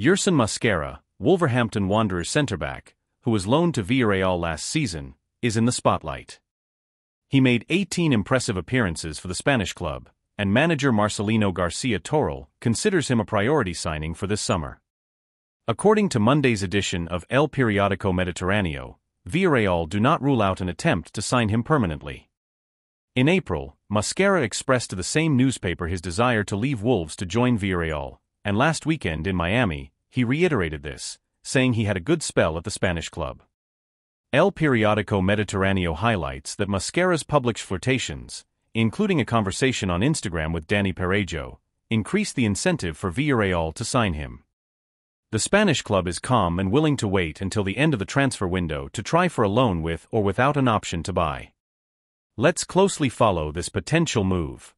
Yerson Mosquera, Wolverhampton Wanderers centre-back, who was loaned to Villarreal last season, is in the spotlight. He made 18 impressive appearances for the Spanish club, and manager Marcelino Garcia Toral considers him a priority signing for this summer. According to Monday's edition of El Periódico Mediterráneo, Villarreal do not rule out an attempt to sign him permanently. In April, Mosquera expressed to the same newspaper his desire to leave Wolves to join Villarreal, and last weekend in Miami, he reiterated this, saying he had a good spell at the Spanish club. El Periódico Mediterráneo highlights that Mosquera's public flirtations, including a conversation on Instagram with Dani Parejo, increased the incentive for Villarreal to sign him. The Spanish club is calm and willing to wait until the end of the transfer window to try for a loan with or without an option to buy. Let's closely follow this potential move.